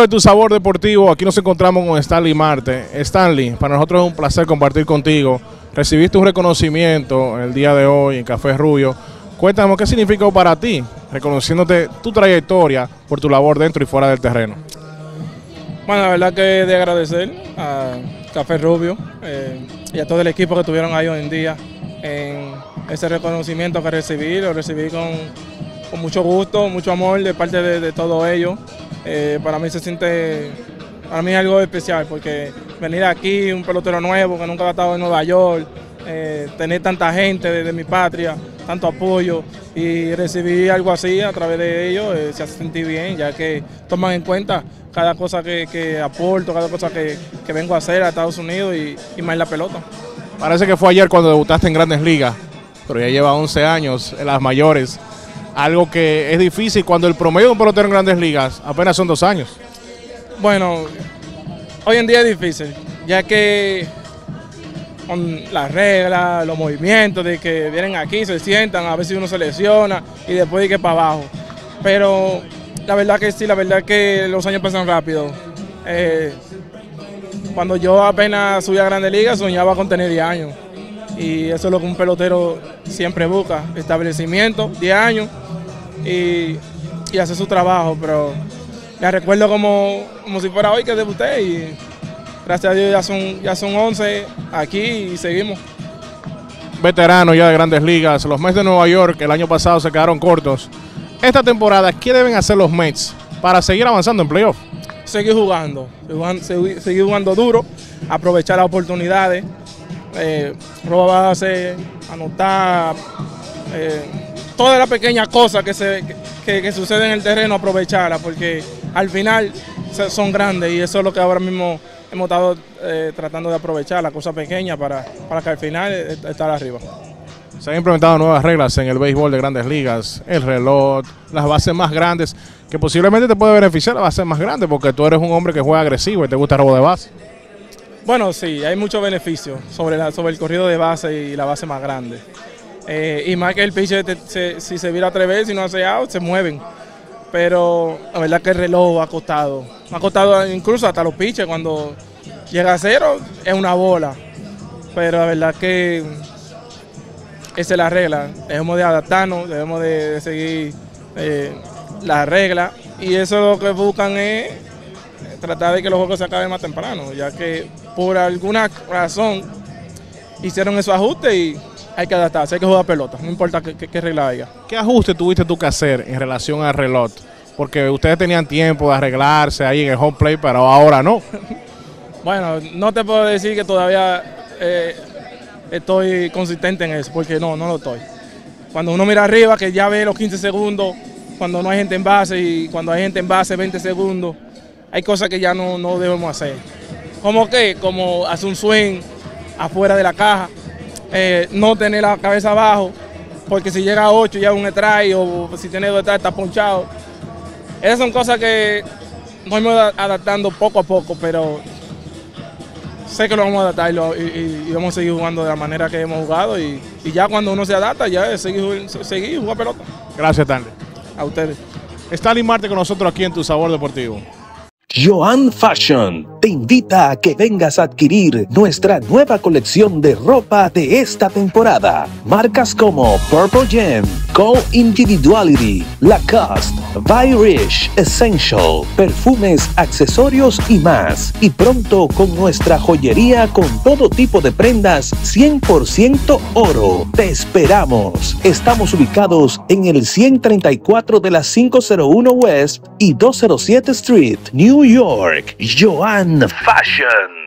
de tu sabor deportivo, aquí nos encontramos con Stanley Marte. Stanley, para nosotros es un placer compartir contigo. Recibiste un reconocimiento el día de hoy en Café Rubio. Cuéntanos qué significó para ti, reconociéndote tu trayectoria por tu labor dentro y fuera del terreno. Bueno, la verdad que de agradecer a Café Rubio eh, y a todo el equipo que tuvieron ahí hoy en día en ese reconocimiento que recibí, lo recibí con, con mucho gusto, mucho amor de parte de, de todos ellos. Eh, para mí se siente, para mí es algo especial porque venir aquí, un pelotero nuevo que nunca ha estado en Nueva York, eh, tener tanta gente desde mi patria, tanto apoyo y recibir algo así a través de ellos, eh, se hace sentir bien, ya que toman en cuenta cada cosa que, que aporto, cada cosa que, que, vengo a hacer a Estados Unidos y, y más la pelota. Parece que fue ayer cuando debutaste en Grandes Ligas, pero ya lleva 11 años en las mayores. Algo que es difícil cuando el promedio de un pelotero en Grandes Ligas apenas son dos años. Bueno, hoy en día es difícil, ya que con las reglas, los movimientos de que vienen aquí, se sientan, a si uno se lesiona y después de que para abajo. Pero la verdad que sí, la verdad que los años pasan rápido. Eh, cuando yo apenas subí a Grandes Ligas soñaba con tener 10 años. Y eso es lo que un pelotero siempre busca, establecimiento, 10 años y, y hacer su trabajo. Pero me recuerdo como, como si fuera hoy que debuté y gracias a Dios ya son, ya son 11 aquí y seguimos. Veterano ya de grandes ligas, los Mets de Nueva York el año pasado se quedaron cortos. Esta temporada, ¿qué deben hacer los Mets para seguir avanzando en playoff? Seguir jugando, seguir, seguir jugando duro, aprovechar las oportunidades, eh, roba base, anotar, eh, todas las pequeñas cosas que, que, suceden en el terreno, aprovecharlas, porque al final son grandes y eso es lo que ahora mismo hemos estado eh, tratando de aprovechar, las cosas pequeñas para, para que al final estar arriba. Se han implementado nuevas reglas en el béisbol de grandes ligas, el reloj, las bases más grandes, que posiblemente te puede beneficiar la base más grande porque tú eres un hombre que juega agresivo y te gusta el robo de base. Bueno, sí, hay muchos beneficios sobre, sobre el corrido de base y la base más grande. Eh, y más que el pitcher, se, si se vira a través y no hace out, se mueven. Pero la verdad que el reloj ha costado. Ha costado incluso hasta los pitchers cuando llega a cero es una bola. Pero la verdad que esa es la regla. Debemos de adaptarnos, debemos de, de seguir eh, las reglas. Y eso lo que buscan es tratar de que los juegos se acaben más temprano, ya que por alguna razón hicieron esos ajustes y hay que adaptarse, hay que jugar pelota, no importa qué, qué, qué regla haya. ¿Qué ajuste tuviste tú que hacer en relación al reloj? Porque ustedes tenían tiempo de arreglarse ahí en el home play, pero ahora no. bueno, no te puedo decir que todavía eh, estoy consistente en eso, porque no, no lo estoy. Cuando uno mira arriba, que ya ve los 15 segundos, cuando no hay gente en base y cuando hay gente en base 20 segundos, hay cosas que ya no, no debemos hacer. ¿Cómo qué? Como hacer un swing afuera de la caja, eh, no tener la cabeza abajo, porque si llega a 8 ya es un strike o si tiene dos strikes está ponchado. Esas son cosas que nos vamos adaptando poco a poco, pero sé que lo vamos a adaptar y, lo, y, y, vamos a seguir jugando de la manera que hemos jugado y, y ya cuando uno se adapta ya es seguir, seguir jugar pelota. Gracias, Stanley. A ustedes. Stanley Marte con nosotros aquí en Tu Sabor Deportivo. Joan Fashion te invita a que vengas a adquirir nuestra nueva colección de ropa de esta temporada. Marcas como Purple Gem, Co Individuality, Lacoste, Rich, Essential, perfumes, accesorios y más. Y pronto con nuestra joyería con todo tipo de prendas 100% oro. Te esperamos. Estamos ubicados en el 134 de la 501 West y 207 Street, New York, Joan Fashion.